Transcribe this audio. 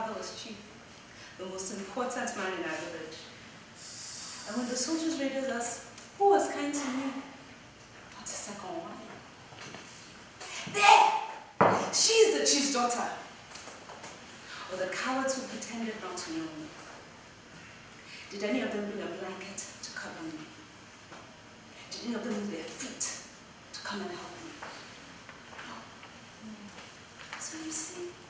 father was chief, the most important man in our village. And when the soldiers raided us, who was kind to me? Not a second one. There! she is the chief's daughter. Or the cowards who pretended not to know me. Did any of them bring a blanket to cover me? Did any of them move their feet to come and help me? No. So you see.